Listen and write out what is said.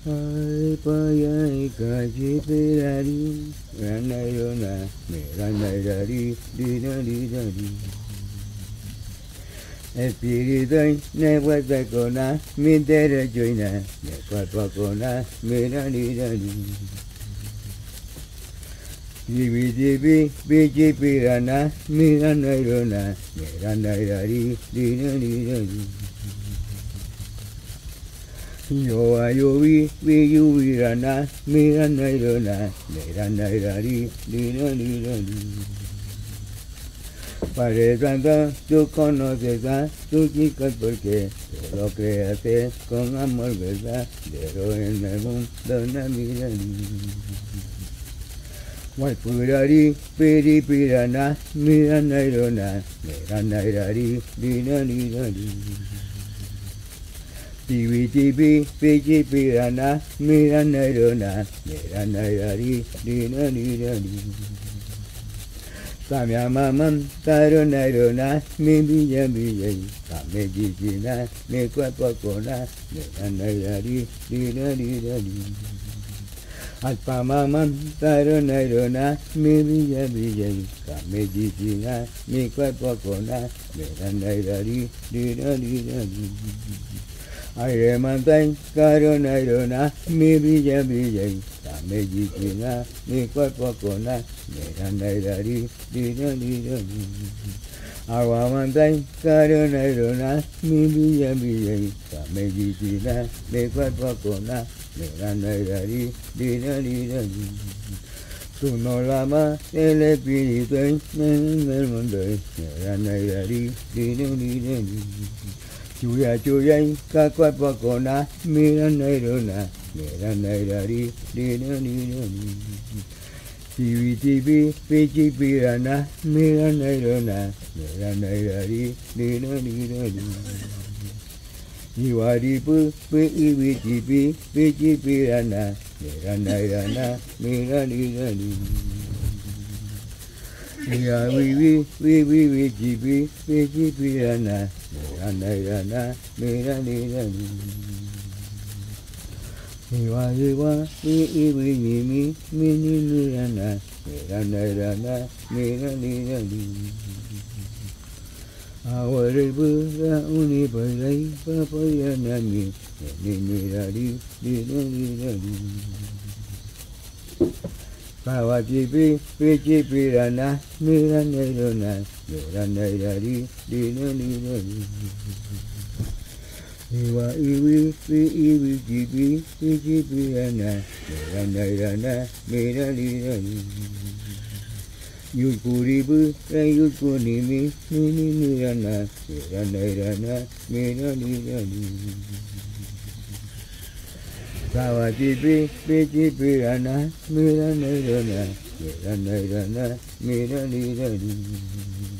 Ai payai kaji pirari ranayona me ranayari dinari dari Espiridoi ne wata kona mi tere joina ne kwatwa kona me rani rani Jibi jibi biji pirana mi ranayona me ranayari dinari dari yo ayobi vi yu vi rana mi rana irona mi rana irari no di no di Padre tú conoces a tus chicos porque tú lo creaste con amor verdadero en el mundo navidad. Walpurari, piri pirana, mirana irona, mirana irari, dinani irari. Ti vi ti vi vi ra na mi ra na ra na mi ra na ra ri ri na ri ra ri. Samya mamam taru na ru na, mi bi ya bi ya ri sa me ji na, me kwa kwa ko na mi ra na ra ri ri na ri ra ri. Atpa mamam taru na ru na, mi bi ya bi ya ri sa me ji na me kwa kwa ko na mi ra na ra ri ri na ri ra ri. Aremantan Karunaruna, mi Villa Villay, Dame Yitina, mi cuerpo cona, Meranairari, Dino Dino. Aguamantan Karunaruna, mi Villa Villay, Dame Yitina, mi cuerpo cona, Meranairari, Dino Dino. Tú no la más el espíritu en el mundo, Meranairari, Dino Dino. chú ya chuya chuya ka kwa pa kona mira nai ro na mira nai ra ri ri na ni na ni tivi tivi pichi pira na mira nai ro na mira nai ra ri ri na ni na ni Iwari pu pu iwi tipi pichi pira na mira nai ra na mira ni na ni Iya wiwi wiwi wiwi tipi pichi pira na mira mira Iwa iwa i i wi ni mi mi ni ni rana rana rana mira mira Aware bu ra uni pa rai pa pa ya na mi ni ni ra ri ni ni ni ra ri Kawa jibi pichi pirana mira nerona mira nerari dina dina Iwa iwi pi iwi jibi pichi pirana mira nerana mira dina. Yukuribu ra yukunimi mini mirana mira nerana mira dina Kawa jibi pichi pirana mira nerona mira nerana mira dina Roba roba rari pirana, mira neruna, mira nerari, dina dina